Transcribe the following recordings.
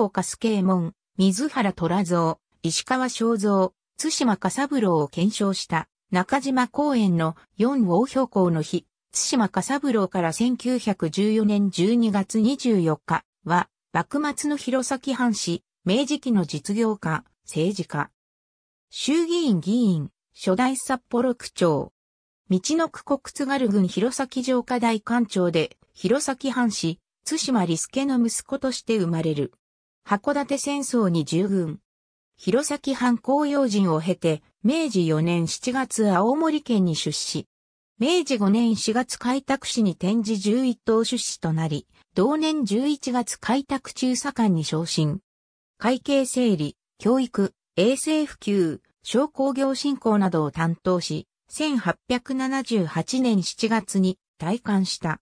岡助右衛門、水原虎蔵、石川正蔵、津島笠三郎を検証した中島公園の四王標高の日、津島笠三郎から1914年12月24日は、幕末の弘前藩士、明治期の実業家、政治家。衆議院議員、初代札幌区長。道の区国津軽郡弘前城下大官庁で、弘前藩士、津島利助の息子として生まれる。函館戦争に従軍。弘前藩公用人を経て、明治4年7月青森県に出資。明治5年4月開拓市に転じ11等出資となり、同年11月開拓中佐官に昇進。会計整理、教育、衛生普及、商工業振興などを担当し、1878年7月に退官した。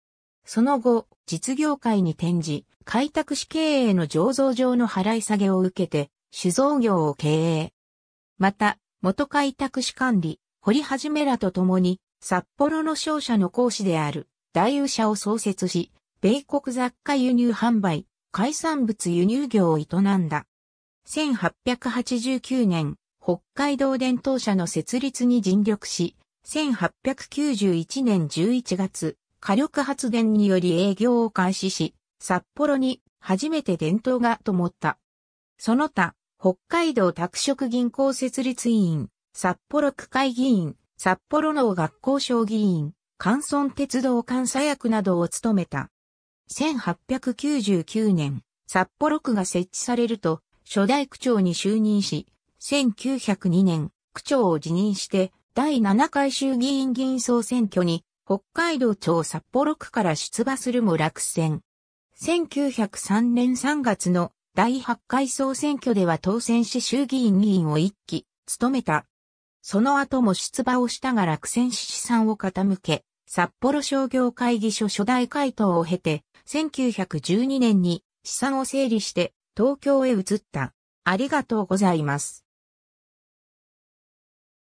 その後、実業界に転じ、開拓市経営の醸造場の払い下げを受けて、酒造業を経営。また、元開拓市管理、堀はじめらと共に、札幌の商社の講師である、大宇社を創設し、米国雑貨輸入販売、海産物輸入業を営んだ。1889年、北海道伝統社の設立に尽力し、1891年11月、火力発電により営業を開始し、札幌に初めて伝統が灯った。その他、北海道拓殖銀行設立委員、札幌区会議員、札幌農学校省議員、関村鉄道監査役などを務めた。1899年、札幌区が設置されると、初代区長に就任し、1902年、区長を辞任して、第7回衆議院議員総選挙に、北海道庁札幌区から出馬するも落選。1903年3月の第8回総選挙では当選し衆議院議員を一期務めた。その後も出馬をしたが落選し資産を傾け、札幌商業会議所初代会頭を経て、1912年に資産を整理して東京へ移った。ありがとうございます。